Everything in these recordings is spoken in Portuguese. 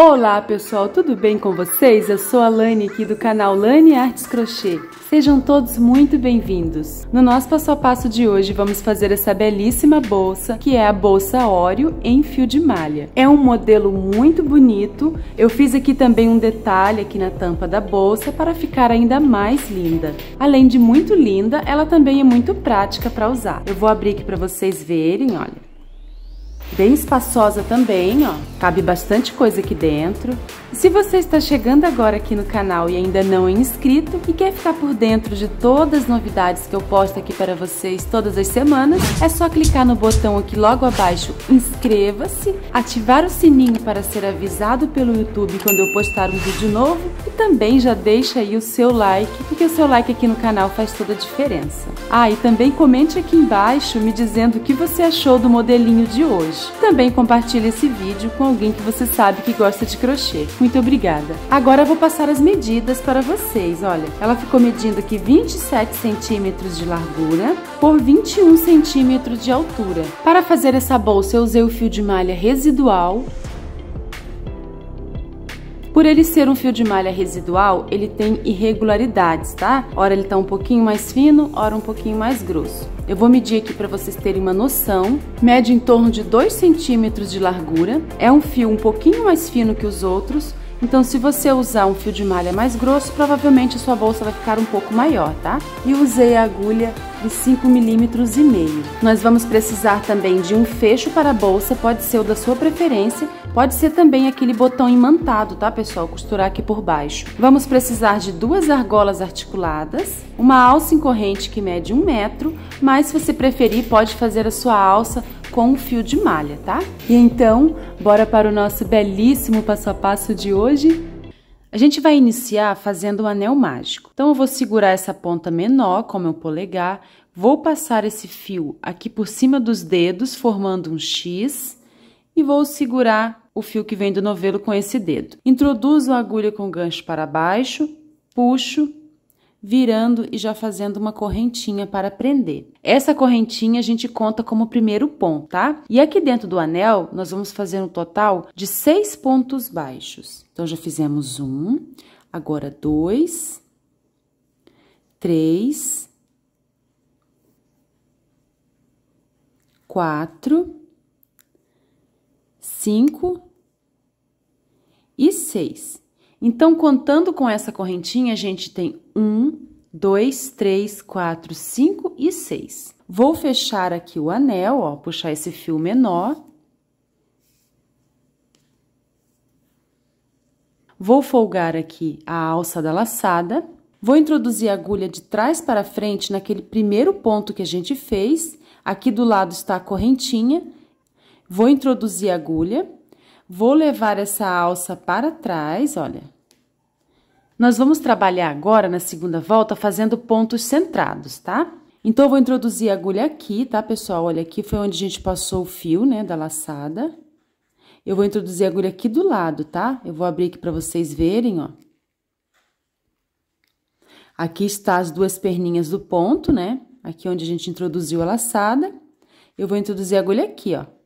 Olá pessoal, tudo bem com vocês? Eu sou a Lani aqui do canal Lani Artes Crochê. Sejam todos muito bem-vindos. No nosso passo a passo de hoje vamos fazer essa belíssima bolsa, que é a bolsa Oreo em fio de malha. É um modelo muito bonito. Eu fiz aqui também um detalhe aqui na tampa da bolsa para ficar ainda mais linda. Além de muito linda, ela também é muito prática para usar. Eu vou abrir aqui para vocês verem, olha. Bem espaçosa também, ó. Cabe bastante coisa aqui dentro. Se você está chegando agora aqui no canal e ainda não é inscrito e quer ficar por dentro de todas as novidades que eu posto aqui para vocês todas as semanas, é só clicar no botão aqui logo abaixo, inscreva-se, ativar o sininho para ser avisado pelo YouTube quando eu postar um vídeo novo e também já deixa aí o seu like, porque o seu like aqui no canal faz toda a diferença. Ah, e também comente aqui embaixo me dizendo o que você achou do modelinho de hoje. Também compartilhe esse vídeo com alguém que você sabe que gosta de crochê. Muito obrigada. Agora vou passar as medidas para vocês. Olha, ela ficou medindo aqui 27 centímetros de largura por 21 centímetros de altura. Para fazer essa bolsa eu usei o fio de malha residual por ele ser um fio de malha residual, ele tem irregularidades, tá? Ora ele tá um pouquinho mais fino, ora um pouquinho mais grosso. Eu vou medir aqui para vocês terem uma noção. Mede em torno de 2 centímetros de largura. É um fio um pouquinho mais fino que os outros, então, se você usar um fio de malha mais grosso, provavelmente a sua bolsa vai ficar um pouco maior, tá? E usei a agulha de 5 milímetros e meio. Nós vamos precisar também de um fecho para a bolsa, pode ser o da sua preferência, pode ser também aquele botão imantado, tá pessoal? Costurar aqui por baixo. Vamos precisar de duas argolas articuladas, uma alça em corrente que mede um metro, mas se você preferir pode fazer a sua alça com um fio de malha, tá? E então, bora para o nosso belíssimo passo a passo de hoje? A gente vai iniciar fazendo o um anel mágico. Então, eu vou segurar essa ponta menor, como é o polegar, vou passar esse fio aqui por cima dos dedos, formando um X, e vou segurar o fio que vem do novelo com esse dedo. Introduzo a agulha com gancho para baixo, puxo virando e já fazendo uma correntinha para prender. Essa correntinha a gente conta como primeiro ponto, tá? E aqui dentro do anel, nós vamos fazer um total de seis pontos baixos. Então, já fizemos um, agora dois, três, quatro, cinco e seis. Então, contando com essa correntinha, a gente tem um, dois, três, quatro, cinco e seis. Vou fechar aqui o anel, ó, puxar esse fio menor. Vou folgar aqui a alça da laçada. Vou introduzir a agulha de trás para frente naquele primeiro ponto que a gente fez. Aqui do lado está a correntinha. Vou introduzir a agulha. Vou levar essa alça para trás, olha. Nós vamos trabalhar agora na segunda volta fazendo pontos centrados, tá? Então, eu vou introduzir a agulha aqui, tá, pessoal? Olha, aqui foi onde a gente passou o fio, né, da laçada. Eu vou introduzir a agulha aqui do lado, tá? Eu vou abrir aqui para vocês verem, ó. Aqui está as duas perninhas do ponto, né? Aqui onde a gente introduziu a laçada. Eu vou introduzir a agulha aqui, ó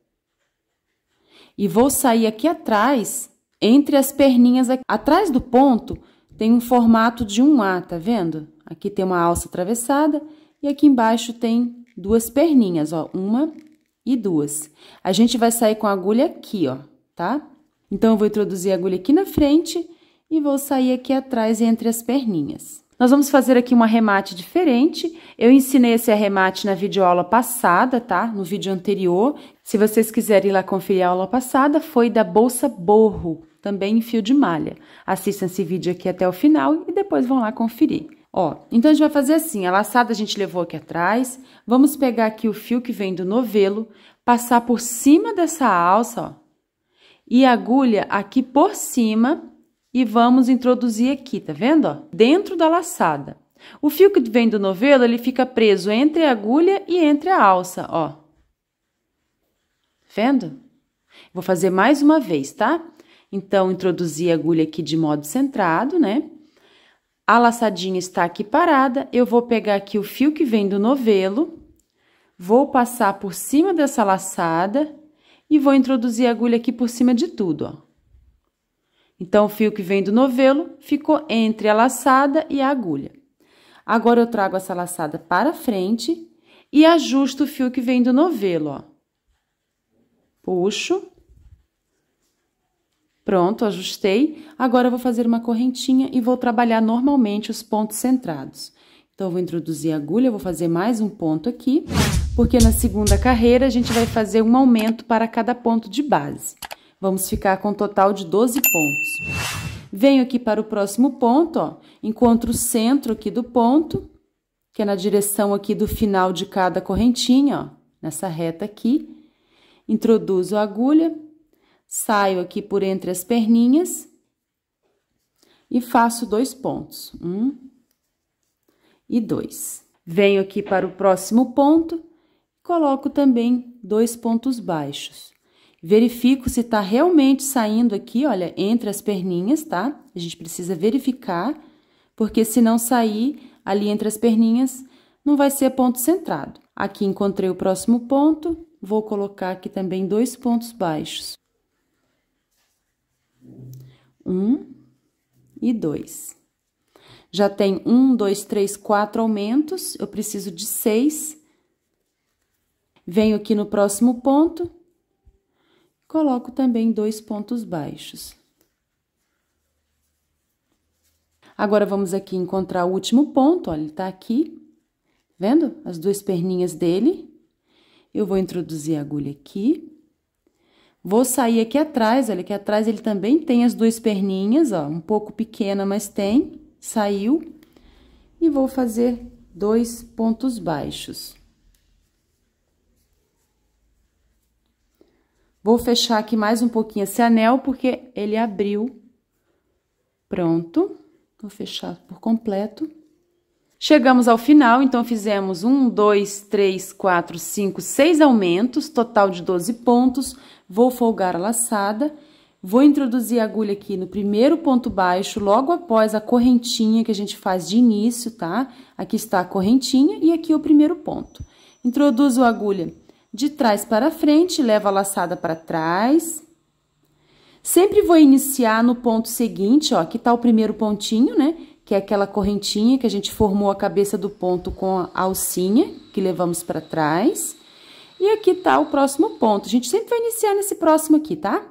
e vou sair aqui atrás, entre as perninhas, aqui. atrás do ponto, tem um formato de um A, tá vendo? Aqui tem uma alça atravessada e aqui embaixo tem duas perninhas, ó, uma e duas. A gente vai sair com a agulha aqui, ó, tá? Então, eu vou introduzir a agulha aqui na frente e vou sair aqui atrás entre as perninhas. Nós vamos fazer aqui um arremate diferente. Eu ensinei esse arremate na videoaula passada, tá? No vídeo anterior. Se vocês quiserem ir lá conferir a aula passada, foi da bolsa borro, também em fio de malha. Assistam esse vídeo aqui até o final e depois vão lá conferir. Ó, então a gente vai fazer assim, a laçada a gente levou aqui atrás, vamos pegar aqui o fio que vem do novelo, passar por cima dessa alça, ó, e a agulha aqui por cima e vamos introduzir aqui, tá vendo? Ó? Dentro da laçada. O fio que vem do novelo, ele fica preso entre a agulha e entre a alça, ó. Vendo? Vou fazer mais uma vez, tá? Então, introduzi a agulha aqui de modo centrado, né? A laçadinha está aqui parada, eu vou pegar aqui o fio que vem do novelo, vou passar por cima dessa laçada e vou introduzir a agulha aqui por cima de tudo, ó. Então, o fio que vem do novelo ficou entre a laçada e a agulha. Agora, eu trago essa laçada para frente e ajusto o fio que vem do novelo, ó. Puxo. Pronto, ajustei. Agora, eu vou fazer uma correntinha e vou trabalhar normalmente os pontos centrados. Então, eu vou introduzir a agulha, vou fazer mais um ponto aqui, porque na segunda carreira a gente vai fazer um aumento para cada ponto de base. Vamos ficar com um total de 12 pontos. Venho aqui para o próximo ponto, ó, encontro o centro aqui do ponto, que é na direção aqui do final de cada correntinha, ó, nessa reta aqui. Introduzo a agulha, saio aqui por entre as perninhas e faço dois pontos. Um e dois. Venho aqui para o próximo ponto, coloco também dois pontos baixos. Verifico se tá realmente saindo aqui, olha, entre as perninhas, tá? A gente precisa verificar, porque se não sair ali entre as perninhas, não vai ser ponto centrado. Aqui encontrei o próximo ponto, vou colocar aqui também dois pontos baixos. Um e dois. Já tem um, dois, três, quatro aumentos, eu preciso de seis. Venho aqui no próximo ponto, coloco também dois pontos baixos. Agora, vamos aqui encontrar o último ponto, olha, ele tá aqui, vendo? As duas perninhas dele. Eu vou introduzir a agulha aqui. Vou sair aqui atrás, olha, aqui atrás ele também tem as duas perninhas, ó, um pouco pequena, mas tem saiu e vou fazer dois pontos baixos. Vou fechar aqui mais um pouquinho esse anel, porque ele abriu. Pronto. Vou fechar por completo. Chegamos ao final, então fizemos um, dois, três, quatro, cinco, seis aumentos, total de 12 pontos. Vou folgar a laçada Vou introduzir a agulha aqui no primeiro ponto baixo, logo após a correntinha que a gente faz de início, tá? Aqui está a correntinha e aqui o primeiro ponto. Introduzo a agulha de trás para frente, levo a laçada para trás. Sempre vou iniciar no ponto seguinte, ó, aqui tá o primeiro pontinho, né? Que é aquela correntinha que a gente formou a cabeça do ponto com a alcinha, que levamos para trás. E aqui tá o próximo ponto. A gente sempre vai iniciar nesse próximo aqui, tá?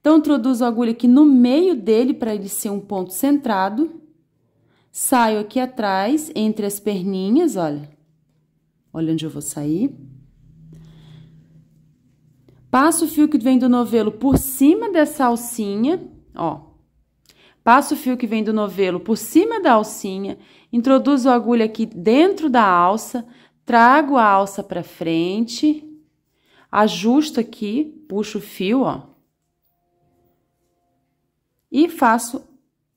Então, introduzo a agulha aqui no meio dele para ele ser um ponto centrado. Saio aqui atrás, entre as perninhas, olha. Olha onde eu vou sair. Passo o fio que vem do novelo por cima dessa alcinha, ó. Passo o fio que vem do novelo por cima da alcinha, introduzo a agulha aqui dentro da alça, trago a alça para frente, ajusto aqui, puxo o fio, ó e faço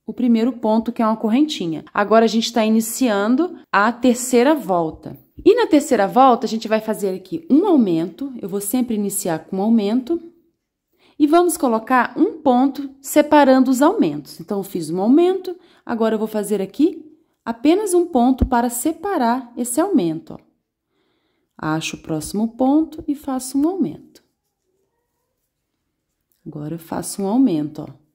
o primeiro ponto, que é uma correntinha. Agora, a gente está iniciando a terceira volta. E na terceira volta, a gente vai fazer aqui um aumento, eu vou sempre iniciar com um aumento, e vamos colocar um ponto separando os aumentos. Então, eu fiz um aumento, agora eu vou fazer aqui apenas um ponto para separar esse aumento, ó. Acho o próximo ponto e faço um aumento. Agora, eu faço um aumento, ó.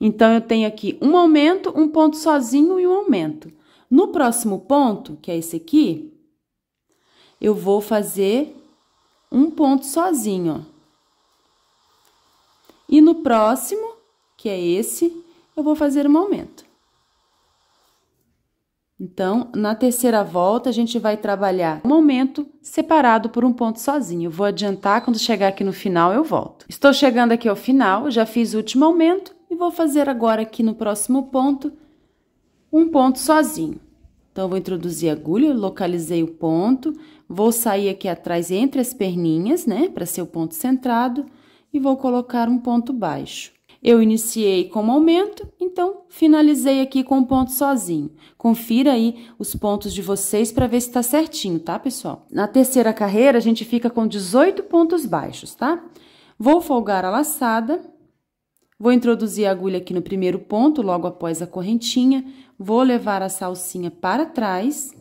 Então, eu tenho aqui um aumento, um ponto sozinho e um aumento. No próximo ponto, que é esse aqui, eu vou fazer um ponto sozinho, ó. E no próximo, que é esse, eu vou fazer um aumento. Então, na terceira volta, a gente vai trabalhar um aumento separado por um ponto sozinho. Vou adiantar, quando chegar aqui no final, eu volto. Estou chegando aqui ao final, já fiz o último aumento e vou fazer agora aqui no próximo ponto um ponto sozinho. Então, vou introduzir a agulha, localizei o ponto, vou sair aqui atrás entre as perninhas, né, para ser o ponto centrado, e vou colocar um ponto baixo. Eu iniciei com um aumento, então finalizei aqui com um ponto sozinho. Confira aí os pontos de vocês para ver se está certinho, tá, pessoal? Na terceira carreira, a gente fica com 18 pontos baixos, tá? Vou folgar a laçada Vou introduzir a agulha aqui no primeiro ponto, logo após a correntinha, vou levar a salsinha para trás.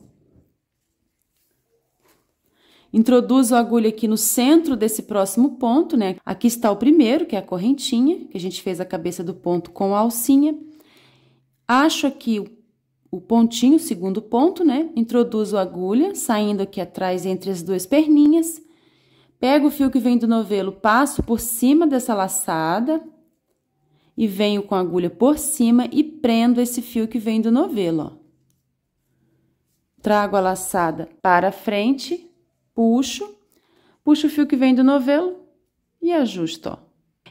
Introduzo a agulha aqui no centro desse próximo ponto, né? Aqui está o primeiro, que é a correntinha, que a gente fez a cabeça do ponto com a alcinha. Acho aqui o pontinho, o segundo ponto, né? Introduzo a agulha, saindo aqui atrás entre as duas perninhas. Pego o fio que vem do novelo, passo por cima dessa laçada e venho com a agulha por cima e prendo esse fio que vem do novelo, ó. Trago a laçada para frente, puxo, puxo o fio que vem do novelo e ajusto, ó.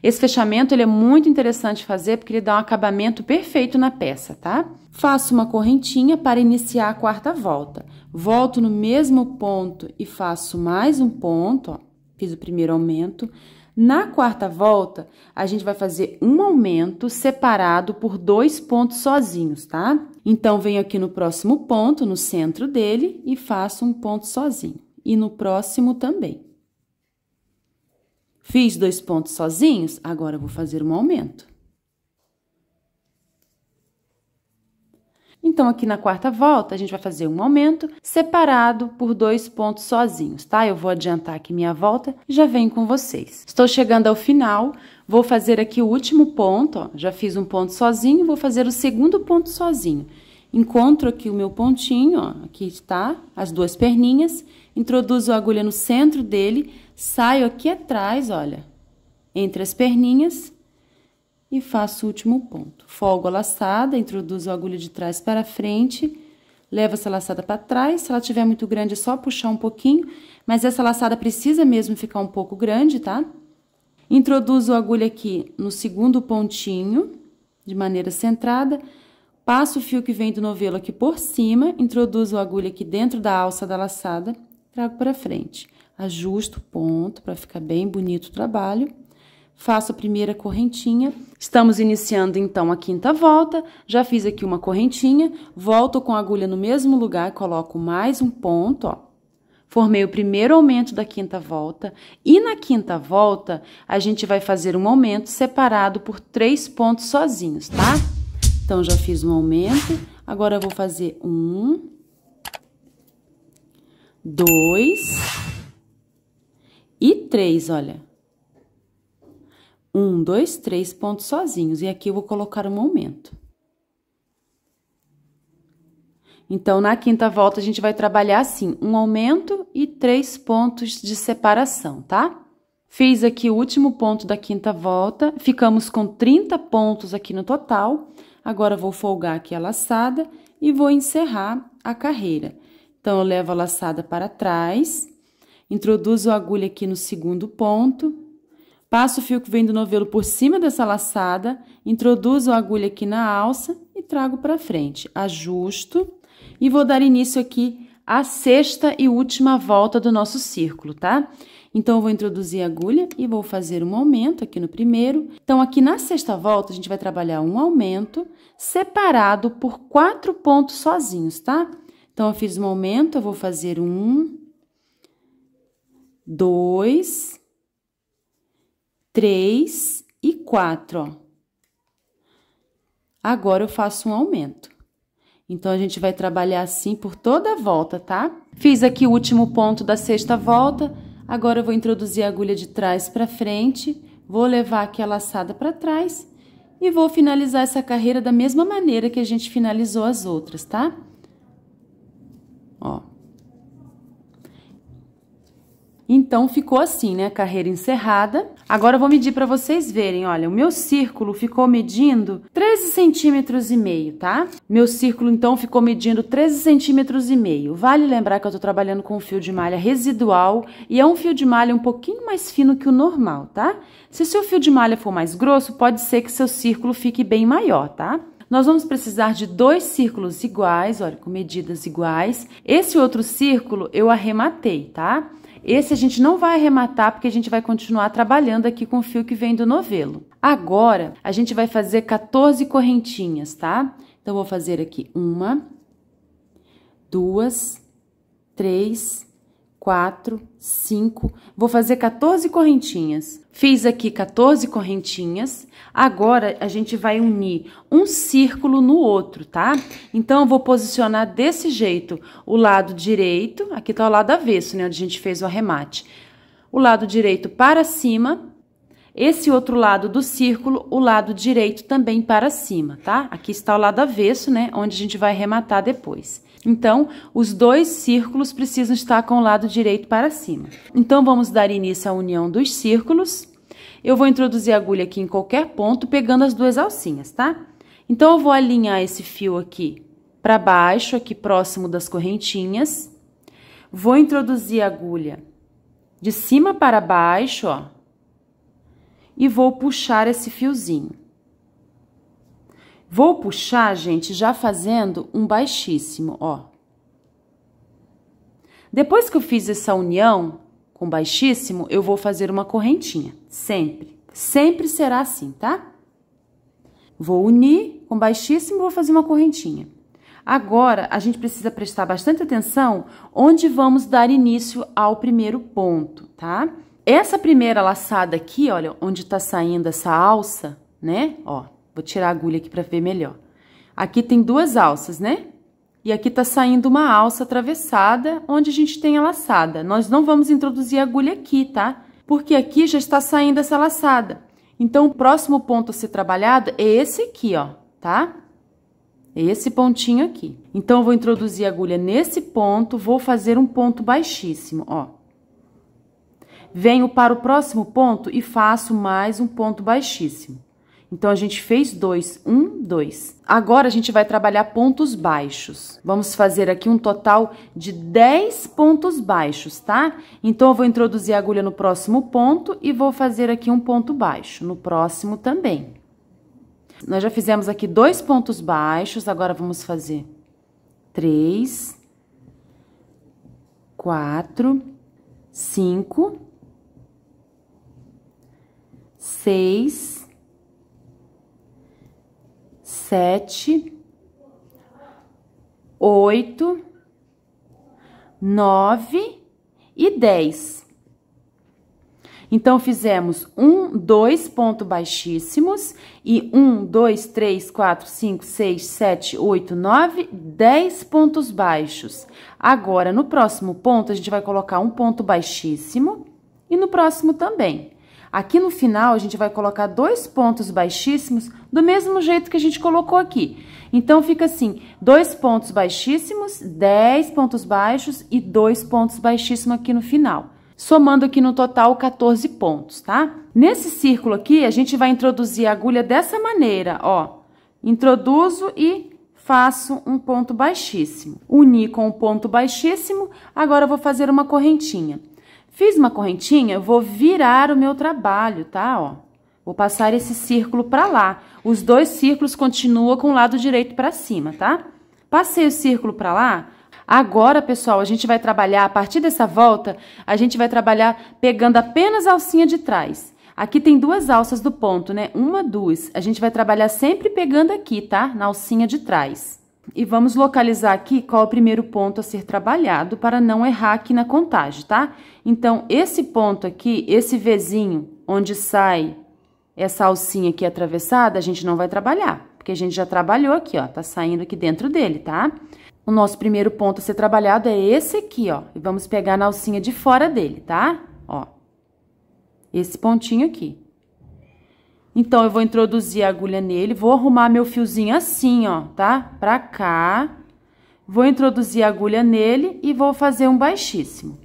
Esse fechamento ele é muito interessante fazer porque ele dá um acabamento perfeito na peça, tá? Faço uma correntinha para iniciar a quarta volta. Volto no mesmo ponto e faço mais um ponto, ó. Fiz o primeiro aumento. Na quarta volta, a gente vai fazer um aumento separado por dois pontos sozinhos, tá? Então, venho aqui no próximo ponto, no centro dele, e faço um ponto sozinho. E no próximo também. Fiz dois pontos sozinhos, agora vou fazer um aumento. Então, aqui na quarta volta, a gente vai fazer um aumento separado por dois pontos sozinhos, tá? Eu vou adiantar aqui minha volta já venho com vocês. Estou chegando ao final, vou fazer aqui o último ponto, ó. Já fiz um ponto sozinho, vou fazer o segundo ponto sozinho. Encontro aqui o meu pontinho, ó. Aqui está, as duas perninhas. Introduzo a agulha no centro dele, saio aqui atrás, olha, entre as perninhas e faço o último ponto. Folgo a laçada, introduzo a agulha de trás para frente, levo essa laçada para trás. Se ela tiver muito grande, é só puxar um pouquinho, mas essa laçada precisa mesmo ficar um pouco grande, tá? Introduzo a agulha aqui no segundo pontinho, de maneira centrada, passo o fio que vem do novelo aqui por cima, introduzo a agulha aqui dentro da alça da laçada, trago para frente. Ajusto o ponto para ficar bem bonito o trabalho faço a primeira correntinha. Estamos iniciando então a quinta volta, já fiz aqui uma correntinha, volto com a agulha no mesmo lugar, coloco mais um ponto, ó. Formei o primeiro aumento da quinta volta e na quinta volta a gente vai fazer um aumento separado por três pontos sozinhos, tá? Então, já fiz um aumento, agora eu vou fazer um, dois e três, olha. Um, dois, três pontos sozinhos. E aqui eu vou colocar um aumento. Então, na quinta volta, a gente vai trabalhar assim, um aumento e três pontos de separação, tá? Fiz aqui o último ponto da quinta volta, ficamos com 30 pontos aqui no total. Agora, vou folgar aqui a laçada e vou encerrar a carreira. Então, eu levo a laçada para trás, introduzo a agulha aqui no segundo ponto, Passo o fio que vem do novelo por cima dessa laçada, introduzo a agulha aqui na alça e trago para frente. Ajusto e vou dar início aqui à sexta e última volta do nosso círculo, tá? Então, eu vou introduzir a agulha e vou fazer um aumento aqui no primeiro. Então, aqui na sexta volta, a gente vai trabalhar um aumento separado por quatro pontos sozinhos, tá? Então, eu fiz um aumento, eu vou fazer um, dois, três e quatro, ó. Agora, eu faço um aumento. Então, a gente vai trabalhar assim por toda a volta, tá? Fiz aqui o último ponto da sexta volta. Agora, eu vou introduzir a agulha de trás para frente. Vou levar aqui a laçada para trás. E vou finalizar essa carreira da mesma maneira que a gente finalizou as outras, tá? Ó. Então, ficou assim, né? Carreira encerrada. Agora, eu vou medir para vocês verem. Olha, o meu círculo ficou medindo 13 centímetros e meio, tá? Meu círculo, então, ficou medindo 13 centímetros e meio. Vale lembrar que eu tô trabalhando com um fio de malha residual e é um fio de malha um pouquinho mais fino que o normal, tá? Se seu fio de malha for mais grosso, pode ser que seu círculo fique bem maior, tá? Nós vamos precisar de dois círculos iguais, olha, com medidas iguais. Esse outro círculo eu arrematei, tá? Esse a gente não vai arrematar porque a gente vai continuar trabalhando aqui com o fio que vem do novelo. Agora, a gente vai fazer 14 correntinhas, tá? Então, vou fazer aqui uma, duas, três, quatro, cinco, vou fazer 14 correntinhas. Fiz aqui 14 correntinhas, agora a gente vai unir um círculo no outro, tá? Então, eu vou posicionar desse jeito o lado direito, aqui tá o lado avesso, né, onde a gente fez o arremate. O lado direito para cima, esse outro lado do círculo, o lado direito também para cima, tá? Aqui está o lado avesso, né, onde a gente vai arrematar depois. Então, os dois círculos precisam estar com o lado direito para cima. Então, vamos dar início à união dos círculos. Eu vou introduzir a agulha aqui em qualquer ponto, pegando as duas alcinhas, tá? Então, eu vou alinhar esse fio aqui para baixo, aqui próximo das correntinhas. Vou introduzir a agulha de cima para baixo, ó. E vou puxar esse fiozinho. Vou puxar, gente, já fazendo um baixíssimo, ó. Depois que eu fiz essa união com baixíssimo, eu vou fazer uma correntinha, sempre. Sempre será assim, tá? Vou unir com baixíssimo, vou fazer uma correntinha. Agora, a gente precisa prestar bastante atenção onde vamos dar início ao primeiro ponto, tá? Essa primeira laçada aqui, olha, onde tá saindo essa alça, né? Ó, Vou tirar a agulha aqui para ver melhor. Aqui tem duas alças, né? E aqui tá saindo uma alça atravessada, onde a gente tem a laçada. Nós não vamos introduzir a agulha aqui, tá? Porque aqui já está saindo essa laçada. Então, o próximo ponto a ser trabalhado é esse aqui, ó, tá? Esse pontinho aqui. Então, eu vou introduzir a agulha nesse ponto, vou fazer um ponto baixíssimo, ó. Venho para o próximo ponto e faço mais um ponto baixíssimo. Então, a gente fez dois, um, dois. Agora, a gente vai trabalhar pontos baixos. Vamos fazer aqui um total de 10 pontos baixos, tá? Então, eu vou introduzir a agulha no próximo ponto e vou fazer aqui um ponto baixo, no próximo também. Nós já fizemos aqui dois pontos baixos, agora vamos fazer três, quatro, cinco, seis, sete, oito, nove e dez. Então, fizemos um, dois pontos baixíssimos e um, dois, três, quatro, cinco, seis, sete, oito, nove, dez pontos baixos. Agora, no próximo ponto, a gente vai colocar um ponto baixíssimo e no próximo também. Aqui no final, a gente vai colocar dois pontos baixíssimos do mesmo jeito que a gente colocou aqui. Então, fica assim, dois pontos baixíssimos, dez pontos baixos e dois pontos baixíssimos aqui no final. Somando aqui no total 14 pontos, tá? Nesse círculo aqui, a gente vai introduzir a agulha dessa maneira, ó. Introduzo e faço um ponto baixíssimo. Uni com o ponto baixíssimo, agora vou fazer uma correntinha. Fiz uma correntinha, vou virar o meu trabalho, tá? Ó, vou passar esse círculo para lá. Os dois círculos continuam com o lado direito para cima, tá? Passei o círculo para lá. Agora, pessoal, a gente vai trabalhar, a partir dessa volta, a gente vai trabalhar pegando apenas a alcinha de trás. Aqui tem duas alças do ponto, né? Uma, duas. A gente vai trabalhar sempre pegando aqui, tá? Na alcinha de trás. E vamos localizar aqui qual é o primeiro ponto a ser trabalhado para não errar aqui na contagem, tá? Então, esse ponto aqui, esse Vzinho, onde sai essa alcinha aqui atravessada, a gente não vai trabalhar, porque a gente já trabalhou aqui, ó, tá saindo aqui dentro dele, tá? O nosso primeiro ponto a ser trabalhado é esse aqui, ó, e vamos pegar na alcinha de fora dele, tá? Ó, esse pontinho aqui. Então, eu vou introduzir a agulha nele, vou arrumar meu fiozinho assim, ó, tá? Pra cá. Vou introduzir a agulha nele e vou fazer um baixíssimo.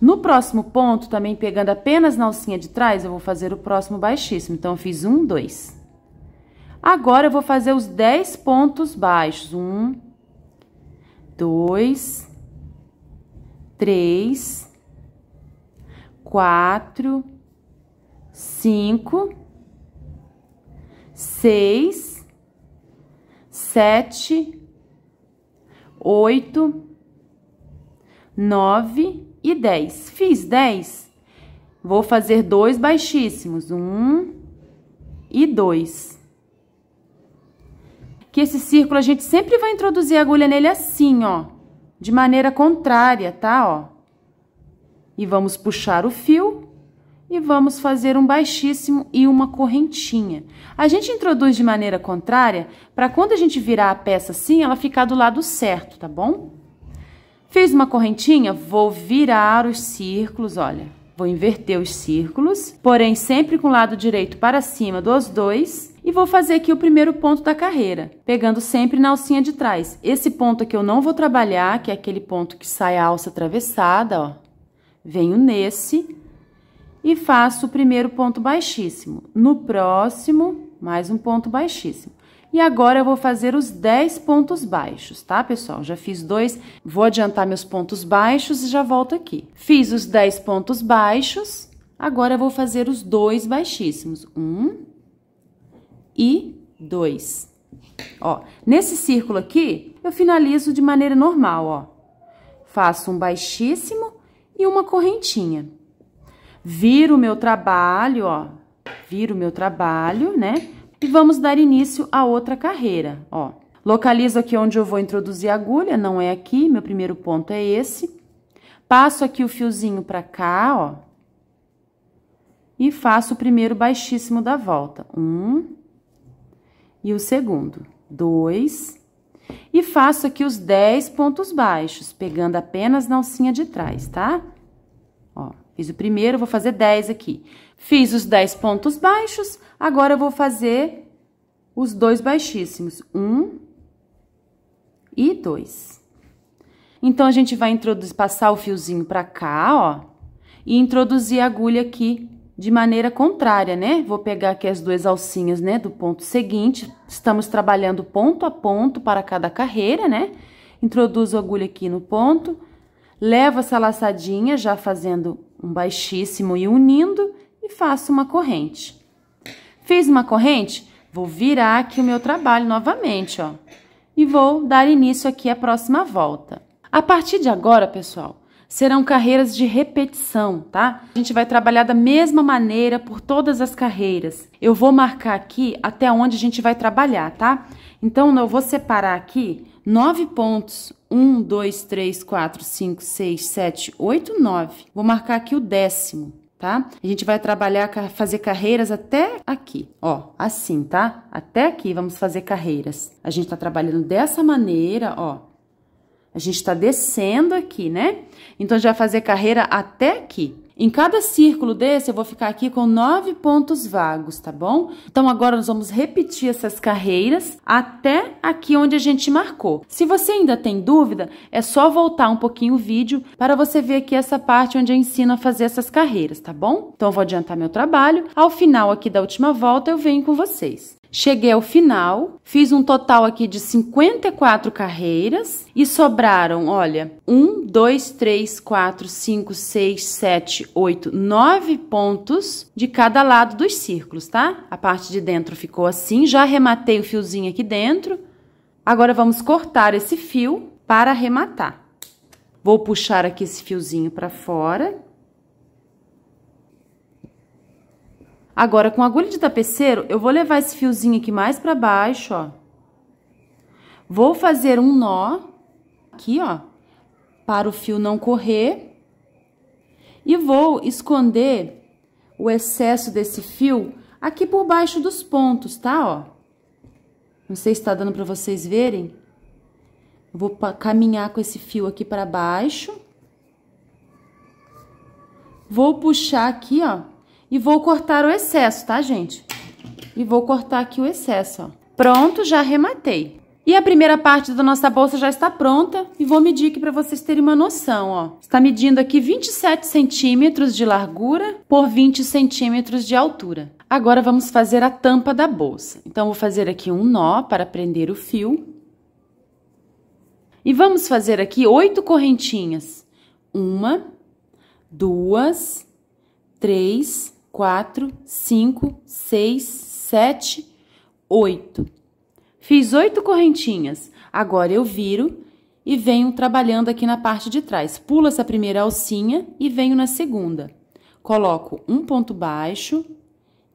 No próximo ponto, também pegando apenas na alcinha de trás, eu vou fazer o próximo baixíssimo. Então, eu fiz um, dois. Agora, eu vou fazer os dez pontos baixos. Um, dois, três, quatro, cinco seis, sete, oito, nove e dez. Fiz dez. Vou fazer dois baixíssimos, um e dois. Que esse círculo a gente sempre vai introduzir a agulha nele assim, ó, de maneira contrária, tá? Ó, E vamos puxar o fio e vamos fazer um baixíssimo e uma correntinha. A gente introduz de maneira contrária para quando a gente virar a peça assim, ela ficar do lado certo, tá bom? Fiz uma correntinha, vou virar os círculos, olha. Vou inverter os círculos, porém sempre com o lado direito para cima dos dois. E vou fazer aqui o primeiro ponto da carreira, pegando sempre na alcinha de trás. Esse ponto aqui eu não vou trabalhar, que é aquele ponto que sai a alça atravessada, ó. Venho nesse e faço o primeiro ponto baixíssimo. No próximo, mais um ponto baixíssimo. E agora eu vou fazer os 10 pontos baixos, tá, pessoal? Já fiz dois, vou adiantar meus pontos baixos e já volto aqui. Fiz os 10 pontos baixos, agora eu vou fazer os dois baixíssimos. Um e dois. Ó, nesse círculo aqui, eu finalizo de maneira normal, ó. Faço um baixíssimo e uma correntinha. Viro o meu trabalho, ó. Viro o meu trabalho, né? E vamos dar início a outra carreira, ó. Localizo aqui onde eu vou introduzir a agulha, não é aqui, meu primeiro ponto é esse. Passo aqui o fiozinho pra cá, ó. E faço o primeiro baixíssimo da volta. Um. E o segundo. Dois. E faço aqui os dez pontos baixos, pegando apenas na alcinha de trás, tá? Ó, fiz o primeiro, vou fazer dez aqui. Fiz os dez pontos baixos, Agora, eu vou fazer os dois baixíssimos. Um e dois. Então, a gente vai introduzir, passar o fiozinho pra cá, ó, e introduzir a agulha aqui de maneira contrária, né? Vou pegar aqui as duas alcinhas, né, do ponto seguinte. Estamos trabalhando ponto a ponto para cada carreira, né? Introduzo a agulha aqui no ponto, levo essa laçadinha, já fazendo um baixíssimo e unindo, e faço uma corrente. Fiz uma corrente? Vou virar aqui o meu trabalho novamente, ó. E vou dar início aqui à próxima volta. A partir de agora, pessoal, serão carreiras de repetição, tá? A gente vai trabalhar da mesma maneira por todas as carreiras. Eu vou marcar aqui até onde a gente vai trabalhar, tá? Então, eu vou separar aqui nove pontos. Um, dois, três, quatro, cinco, seis, sete, oito, nove. Vou marcar aqui o décimo tá? A gente vai trabalhar, fazer carreiras até aqui, ó, assim, tá? Até aqui vamos fazer carreiras. A gente tá trabalhando dessa maneira, ó. A gente tá descendo aqui, né? Então, já vai fazer carreira até aqui. Em cada círculo desse, eu vou ficar aqui com nove pontos vagos, tá bom? Então, agora nós vamos repetir essas carreiras até aqui onde a gente marcou. Se você ainda tem dúvida, é só voltar um pouquinho o vídeo para você ver aqui essa parte onde eu ensino a fazer essas carreiras, tá bom? Então, eu vou adiantar meu trabalho. Ao final aqui da última volta, eu venho com vocês. Cheguei ao final, fiz um total aqui de 54 carreiras e sobraram, olha, 1, 2, 3, 4, 5, 6, 7, 8, 9 pontos de cada lado dos círculos, tá? A parte de dentro ficou assim, já arrematei o fiozinho aqui dentro. Agora vamos cortar esse fio para arrematar. Vou puxar aqui esse fiozinho para fora Agora, com agulha de tapeceiro, eu vou levar esse fiozinho aqui mais pra baixo, ó. Vou fazer um nó aqui, ó, para o fio não correr. E vou esconder o excesso desse fio aqui por baixo dos pontos, tá, ó. Não sei se tá dando pra vocês verem. Vou caminhar com esse fio aqui para baixo. Vou puxar aqui, ó, e vou cortar o excesso, tá, gente? E vou cortar aqui o excesso, ó. Pronto, já arrematei. E a primeira parte da nossa bolsa já está pronta e vou medir aqui para vocês terem uma noção, ó. Está medindo aqui 27 centímetros de largura por 20 centímetros de altura. Agora vamos fazer a tampa da bolsa. Então, vou fazer aqui um nó para prender o fio. E vamos fazer aqui oito correntinhas. Uma, duas, três, quatro, cinco, seis, sete, oito. Fiz oito correntinhas. Agora eu viro e venho trabalhando aqui na parte de trás. Pulo essa primeira alcinha e venho na segunda. Coloco um ponto baixo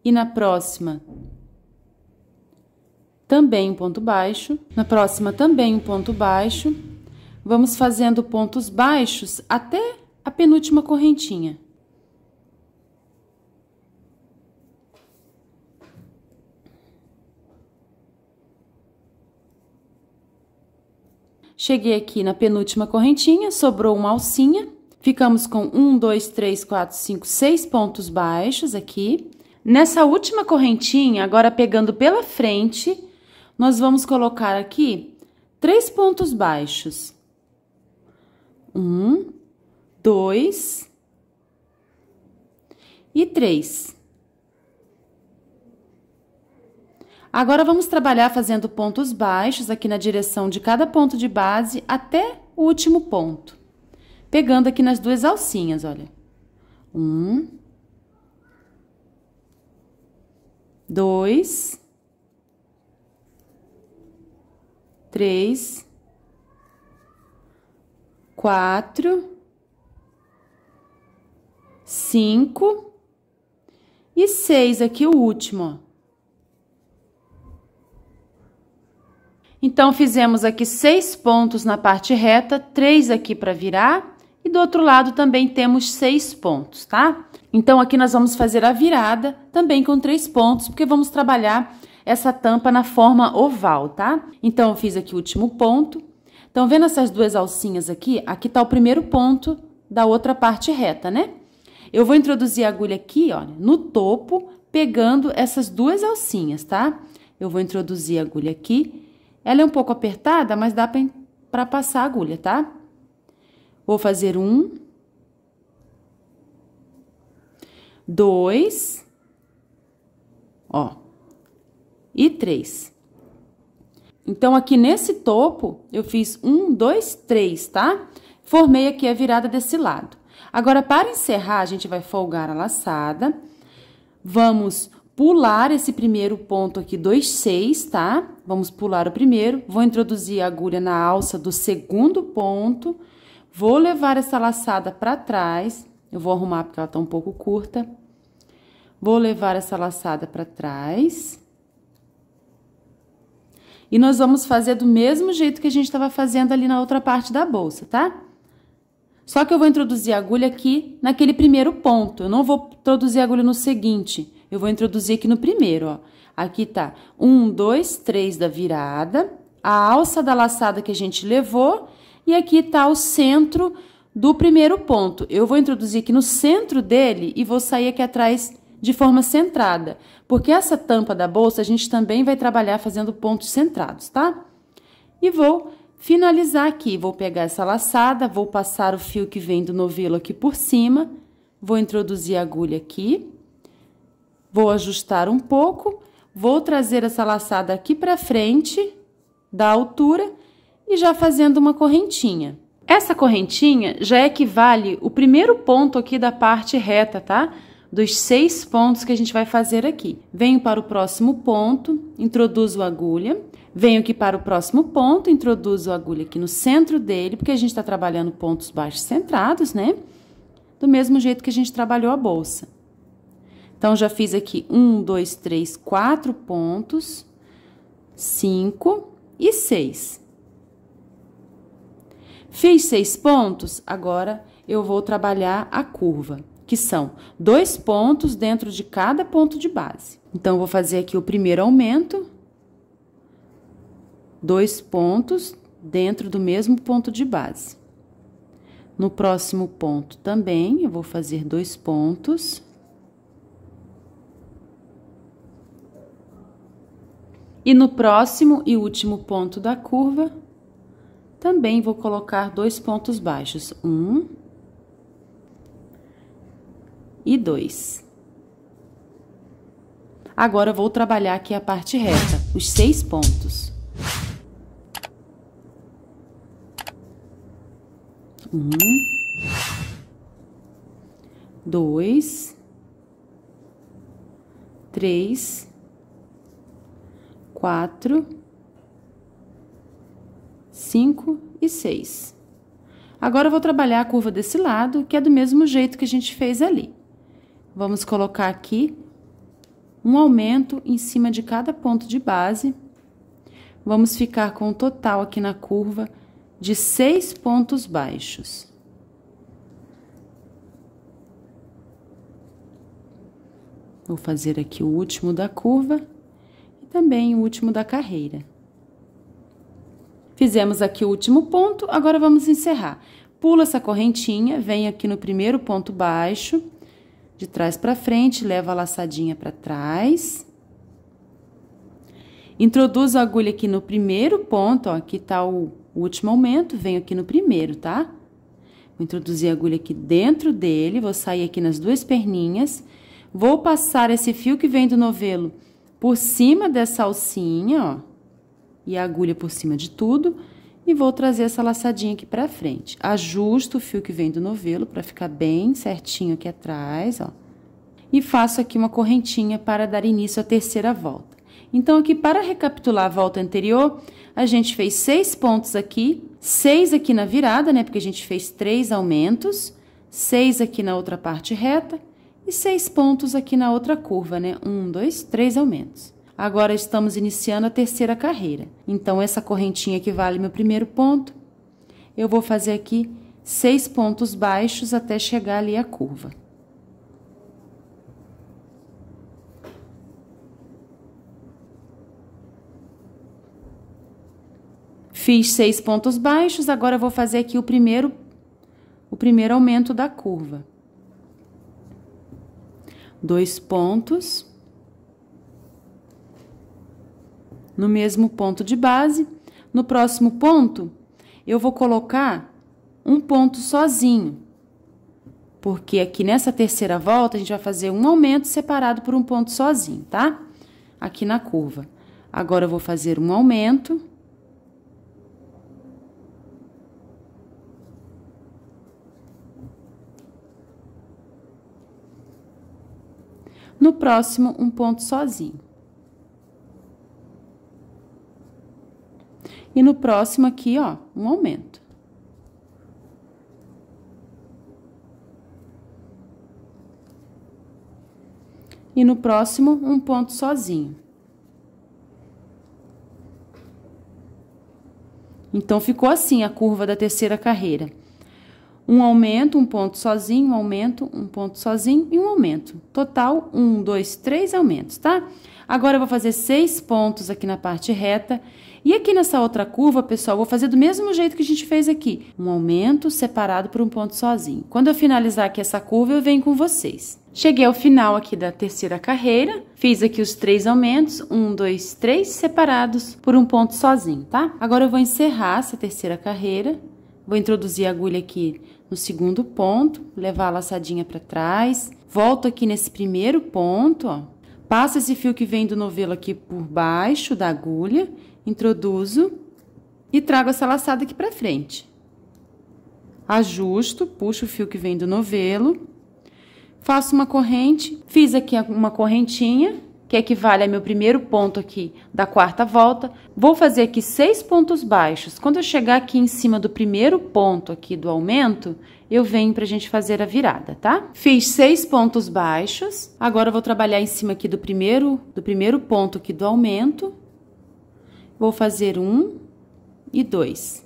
e na próxima também um ponto baixo, na próxima também um ponto baixo. Vamos fazendo pontos baixos até a penúltima correntinha. Cheguei aqui na penúltima correntinha, sobrou uma alcinha. Ficamos com um, dois, três, quatro, cinco, seis pontos baixos aqui. Nessa última correntinha, agora pegando pela frente, nós vamos colocar aqui três pontos baixos. Um, dois e três. Agora, vamos trabalhar fazendo pontos baixos aqui na direção de cada ponto de base até o último ponto. Pegando aqui nas duas alcinhas, olha. Um. Dois. Três. Quatro. Cinco. E seis aqui, o último, ó. Então, fizemos aqui seis pontos na parte reta, três aqui para virar, e do outro lado também temos seis pontos, tá? Então, aqui nós vamos fazer a virada também com três pontos, porque vamos trabalhar essa tampa na forma oval, tá? Então, eu fiz aqui o último ponto. Então, vendo essas duas alcinhas aqui, aqui tá o primeiro ponto da outra parte reta, né? Eu vou introduzir a agulha aqui, ó, no topo, pegando essas duas alcinhas, tá? Eu vou introduzir a agulha aqui ela é um pouco apertada, mas dá para passar a agulha, tá? Vou fazer um, dois, ó, e três. Então, aqui nesse topo, eu fiz um, dois, três, tá? Formei aqui a virada desse lado. Agora, para encerrar, a gente vai folgar a laçada. Vamos pular esse primeiro ponto aqui, dois seis, tá? Vamos pular o primeiro, vou introduzir a agulha na alça do segundo ponto, vou levar essa laçada para trás, eu vou arrumar porque ela tá um pouco curta. Vou levar essa laçada para trás. E nós vamos fazer do mesmo jeito que a gente estava fazendo ali na outra parte da bolsa, tá? Só que eu vou introduzir a agulha aqui naquele primeiro ponto, eu não vou introduzir a agulha no seguinte. Eu vou introduzir aqui no primeiro, ó. Aqui tá um, dois, três da virada, a alça da laçada que a gente levou, e aqui tá o centro do primeiro ponto. Eu vou introduzir aqui no centro dele e vou sair aqui atrás de forma centrada, porque essa tampa da bolsa a gente também vai trabalhar fazendo pontos centrados, tá? E vou finalizar aqui, vou pegar essa laçada, vou passar o fio que vem do novelo aqui por cima, vou introduzir a agulha aqui, Vou ajustar um pouco, vou trazer essa laçada aqui para frente da altura e já fazendo uma correntinha. Essa correntinha já equivale o primeiro ponto aqui da parte reta, tá? Dos seis pontos que a gente vai fazer aqui. Venho para o próximo ponto, introduzo a agulha, venho aqui para o próximo ponto, introduzo a agulha aqui no centro dele, porque a gente está trabalhando pontos baixos centrados, né? Do mesmo jeito que a gente trabalhou a bolsa. Então, já fiz aqui um, dois, três, quatro pontos, cinco e seis. Fiz seis pontos, agora eu vou trabalhar a curva, que são dois pontos dentro de cada ponto de base. Então, vou fazer aqui o primeiro aumento, dois pontos dentro do mesmo ponto de base. No próximo ponto também, eu vou fazer dois pontos. E no próximo e último ponto da curva, também vou colocar dois pontos baixos, um e dois. Agora, vou trabalhar aqui a parte reta, os seis pontos. Um, dois, três, quatro, cinco e seis. Agora eu vou trabalhar a curva desse lado, que é do mesmo jeito que a gente fez ali. Vamos colocar aqui um aumento em cima de cada ponto de base. Vamos ficar com um total aqui na curva de seis pontos baixos. Vou fazer aqui o último da curva também o último da carreira. Fizemos aqui o último ponto, agora vamos encerrar. Pula essa correntinha, vem aqui no primeiro ponto baixo, de trás para frente, leva a laçadinha para trás. Introduzo a agulha aqui no primeiro ponto, ó, aqui tá o último aumento, venho aqui no primeiro, tá? Vou introduzir a agulha aqui dentro dele, vou sair aqui nas duas perninhas Vou passar esse fio que vem do novelo por cima dessa alcinha, ó, e a agulha por cima de tudo, e vou trazer essa laçadinha aqui pra frente. Ajusto o fio que vem do novelo para ficar bem certinho aqui atrás, ó. E faço aqui uma correntinha para dar início à terceira volta. Então, aqui, para recapitular a volta anterior, a gente fez seis pontos aqui, seis aqui na virada, né? Porque a gente fez três aumentos, seis aqui na outra parte reta e seis pontos aqui na outra curva, né? Um, dois, três aumentos. Agora estamos iniciando a terceira carreira. Então, essa correntinha que vale meu primeiro ponto, eu vou fazer aqui seis pontos baixos até chegar ali a curva. Fiz seis pontos baixos, agora eu vou fazer aqui o primeiro, o primeiro aumento da curva dois pontos no mesmo ponto de base. No próximo ponto, eu vou colocar um ponto sozinho, porque aqui nessa terceira volta a gente vai fazer um aumento separado por um ponto sozinho, tá? Aqui na curva. Agora eu vou fazer um aumento No próximo, um ponto sozinho. E no próximo aqui, ó, um aumento. E no próximo, um ponto sozinho. Então, ficou assim a curva da terceira carreira um aumento, um ponto sozinho, um aumento, um ponto sozinho e um aumento. Total, um, dois, três aumentos, tá? Agora, eu vou fazer seis pontos aqui na parte reta. E aqui nessa outra curva, pessoal, vou fazer do mesmo jeito que a gente fez aqui. Um aumento separado por um ponto sozinho. Quando eu finalizar aqui essa curva, eu venho com vocês. Cheguei ao final aqui da terceira carreira, fiz aqui os três aumentos, um, dois, três, separados por um ponto sozinho, tá? Agora eu vou encerrar essa terceira carreira, vou introduzir a agulha aqui no segundo ponto, levar a laçadinha para trás, volto aqui nesse primeiro ponto, ó, passo esse fio que vem do novelo aqui por baixo da agulha, introduzo e trago essa laçada aqui para frente. Ajusto, puxo o fio que vem do novelo, faço uma corrente, fiz aqui uma correntinha, que equivale ao meu primeiro ponto aqui da quarta volta. Vou fazer aqui seis pontos baixos. Quando eu chegar aqui em cima do primeiro ponto aqui do aumento, eu venho pra gente fazer a virada, tá? Fiz seis pontos baixos. Agora eu vou trabalhar em cima aqui do primeiro, do primeiro ponto aqui do aumento. Vou fazer um e dois.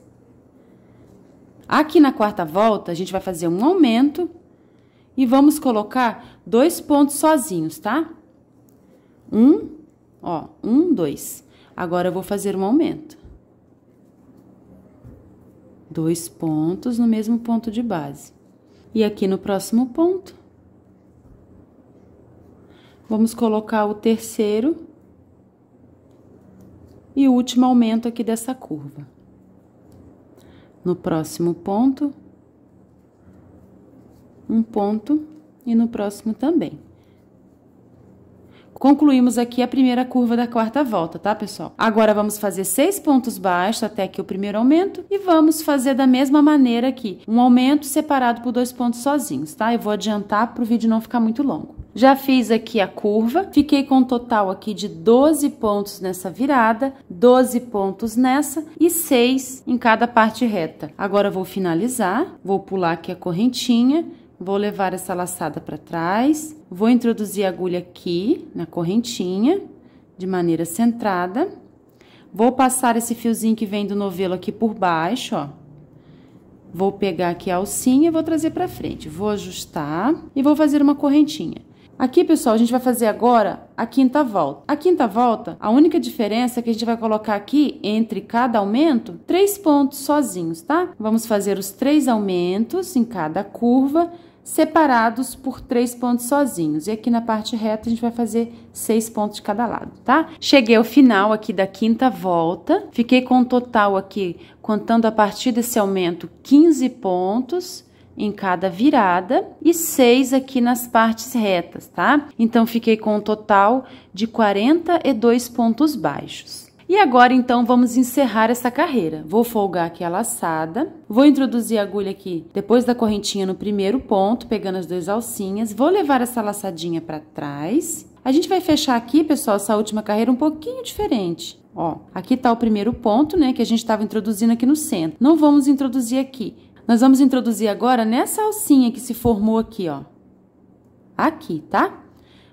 Aqui na quarta volta, a gente vai fazer um aumento e vamos colocar dois pontos sozinhos, tá? Um, ó, um, dois. Agora eu vou fazer um aumento. Dois pontos no mesmo ponto de base. E aqui no próximo ponto, vamos colocar o terceiro e o último aumento aqui dessa curva. No próximo ponto, um ponto e no próximo também. Concluímos aqui a primeira curva da quarta volta, tá, pessoal? Agora, vamos fazer seis pontos baixos até aqui o primeiro aumento e vamos fazer da mesma maneira aqui, um aumento separado por dois pontos sozinhos, tá? Eu vou adiantar para o vídeo não ficar muito longo. Já fiz aqui a curva, fiquei com um total aqui de 12 pontos nessa virada, 12 pontos nessa e 6 em cada parte reta. Agora, vou finalizar, vou pular aqui a correntinha Vou levar essa laçada para trás, vou introduzir a agulha aqui na correntinha, de maneira centrada. Vou passar esse fiozinho que vem do novelo aqui por baixo, ó. Vou pegar aqui a alcinha e vou trazer para frente. Vou ajustar e vou fazer uma correntinha. Aqui, pessoal, a gente vai fazer agora a quinta volta. A quinta volta, a única diferença é que a gente vai colocar aqui, entre cada aumento, três pontos sozinhos, tá? Vamos fazer os três aumentos em cada curva, separados por três pontos sozinhos. E aqui na parte reta a gente vai fazer seis pontos de cada lado, tá? Cheguei ao final aqui da quinta volta, fiquei com um total aqui, contando a partir desse aumento, 15 pontos em cada virada e seis aqui nas partes retas, tá? Então, fiquei com um total de 42 pontos baixos. E agora, então, vamos encerrar essa carreira. Vou folgar aqui a laçada, vou introduzir a agulha aqui depois da correntinha no primeiro ponto, pegando as duas alcinhas, vou levar essa laçadinha para trás. A gente vai fechar aqui, pessoal, essa última carreira um pouquinho diferente. Ó, aqui tá o primeiro ponto, né, que a gente estava introduzindo aqui no centro. Não vamos introduzir aqui. Nós vamos introduzir agora nessa alcinha que se formou aqui, ó. Aqui, tá?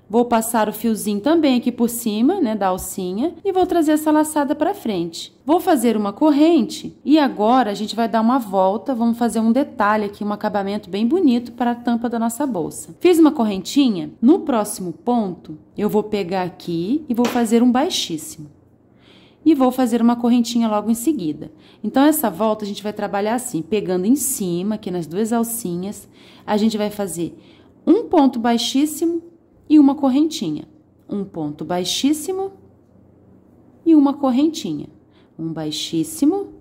Vou passar o fiozinho também aqui por cima, né, da alcinha, e vou trazer essa laçada para frente. Vou fazer uma corrente e agora a gente vai dar uma volta, vamos fazer um detalhe aqui, um acabamento bem bonito para a tampa da nossa bolsa. Fiz uma correntinha, no próximo ponto eu vou pegar aqui e vou fazer um baixíssimo e vou fazer uma correntinha logo em seguida. Então, essa volta a gente vai trabalhar assim, pegando em cima, aqui nas duas alcinhas, a gente vai fazer um ponto baixíssimo e uma correntinha. Um ponto baixíssimo e uma correntinha. Um baixíssimo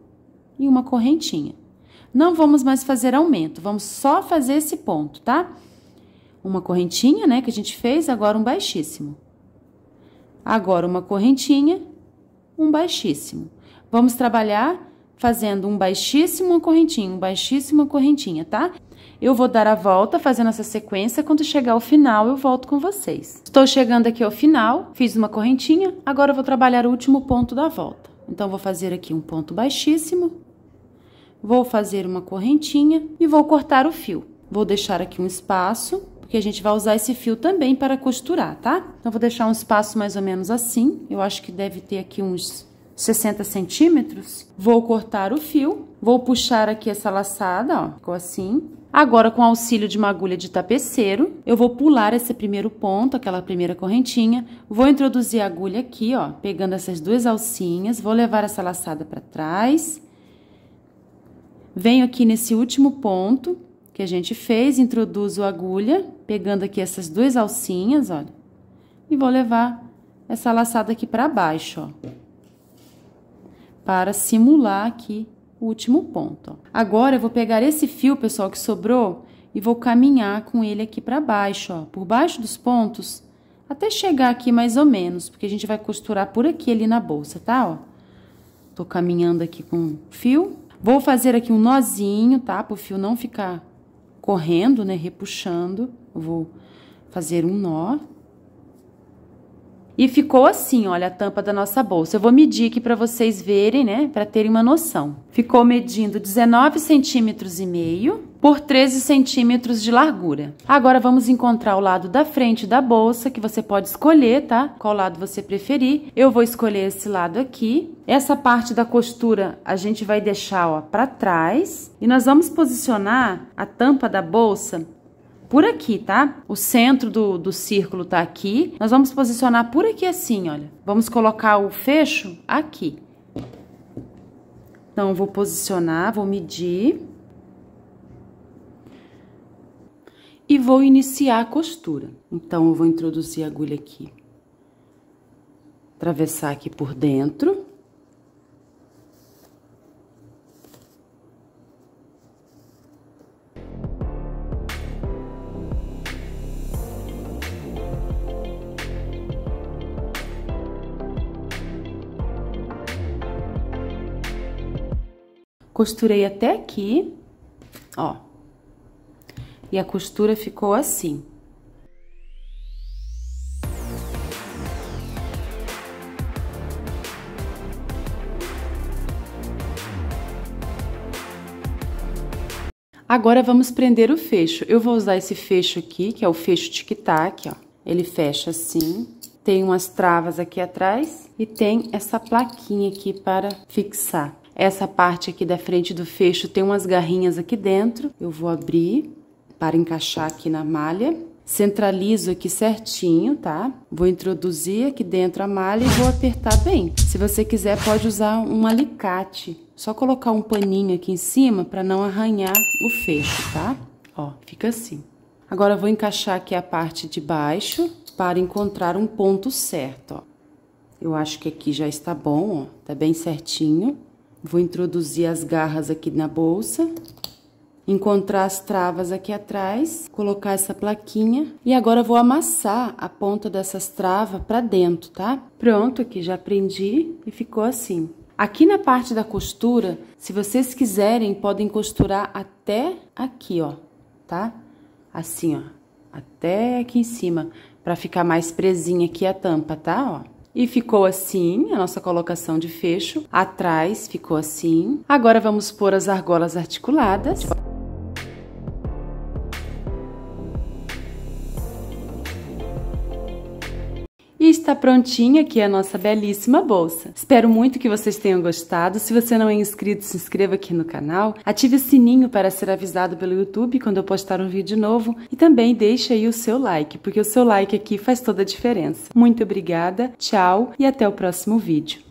e uma correntinha. Não vamos mais fazer aumento, vamos só fazer esse ponto, tá? Uma correntinha, né, que a gente fez, agora um baixíssimo. Agora uma correntinha um baixíssimo. Vamos trabalhar fazendo um baixíssimo, uma correntinha, um baixíssimo, correntinha, tá? Eu vou dar a volta fazendo essa sequência, quando chegar ao final eu volto com vocês. Estou chegando aqui ao final, fiz uma correntinha, agora eu vou trabalhar o último ponto da volta. Então, vou fazer aqui um ponto baixíssimo, vou fazer uma correntinha e vou cortar o fio. Vou deixar aqui um espaço porque a gente vai usar esse fio também para costurar, tá? Então, vou deixar um espaço mais ou menos assim, eu acho que deve ter aqui uns 60 centímetros. Vou cortar o fio, vou puxar aqui essa laçada, ó, ficou assim. Agora, com auxílio de uma agulha de tapeceiro, eu vou pular esse primeiro ponto, aquela primeira correntinha, vou introduzir a agulha aqui, ó, pegando essas duas alcinhas, vou levar essa laçada para trás. Venho aqui nesse último ponto, que a gente fez, introduzo a agulha, pegando aqui essas duas alcinhas, olha, e vou levar essa laçada aqui para baixo, ó, para simular aqui o último ponto. Agora, eu vou pegar esse fio, pessoal, que sobrou, e vou caminhar com ele aqui para baixo, ó, por baixo dos pontos, até chegar aqui mais ou menos, porque a gente vai costurar por aqui ali na bolsa, tá, ó. Tô caminhando aqui com o fio. Vou fazer aqui um nozinho, tá, para o fio não ficar correndo, né, repuxando. Vou fazer um nó. E ficou assim, olha, a tampa da nossa bolsa. Eu vou medir aqui para vocês verem, né, para terem uma noção. Ficou medindo 19 centímetros e meio por 13 centímetros de largura. Agora, vamos encontrar o lado da frente da bolsa, que você pode escolher, tá? Qual lado você preferir. Eu vou escolher esse lado aqui. Essa parte da costura a gente vai deixar, ó, para trás. E nós vamos posicionar a tampa da bolsa por aqui, tá? O centro do, do círculo tá aqui. Nós vamos posicionar por aqui assim, olha. Vamos colocar o fecho aqui. Então, vou posicionar, vou medir. E vou iniciar a costura. Então, eu vou introduzir a agulha aqui. Atravessar aqui por dentro. Costurei até aqui, ó. E a costura ficou assim. Agora, vamos prender o fecho. Eu vou usar esse fecho aqui, que é o fecho tic-tac, ó. Ele fecha assim, tem umas travas aqui atrás e tem essa plaquinha aqui para fixar. Essa parte aqui da frente do fecho tem umas garrinhas aqui dentro. Eu vou abrir para encaixar aqui na malha. Centralizo aqui certinho, tá? Vou introduzir aqui dentro a malha e vou apertar bem. Se você quiser, pode usar um alicate. Só colocar um paninho aqui em cima para não arranhar o fecho, tá? Ó, fica assim. Agora, vou encaixar aqui a parte de baixo para encontrar um ponto certo, ó. Eu acho que aqui já está bom, ó. Tá bem certinho. Vou introduzir as garras aqui na bolsa encontrar as travas aqui atrás, colocar essa plaquinha e agora vou amassar a ponta dessas travas para dentro, tá? Pronto, aqui já prendi e ficou assim. Aqui na parte da costura, se vocês quiserem, podem costurar até aqui, ó, tá? Assim, ó, até aqui em cima, para ficar mais presinha aqui a tampa, tá? Ó. E ficou assim a nossa colocação de fecho. Atrás ficou assim. Agora vamos pôr as argolas articuladas. E está prontinha aqui a nossa belíssima bolsa. Espero muito que vocês tenham gostado. Se você não é inscrito, se inscreva aqui no canal, ative o sininho para ser avisado pelo YouTube quando eu postar um vídeo novo e também deixe aí o seu like, porque o seu like aqui faz toda a diferença. Muito obrigada, tchau e até o próximo vídeo.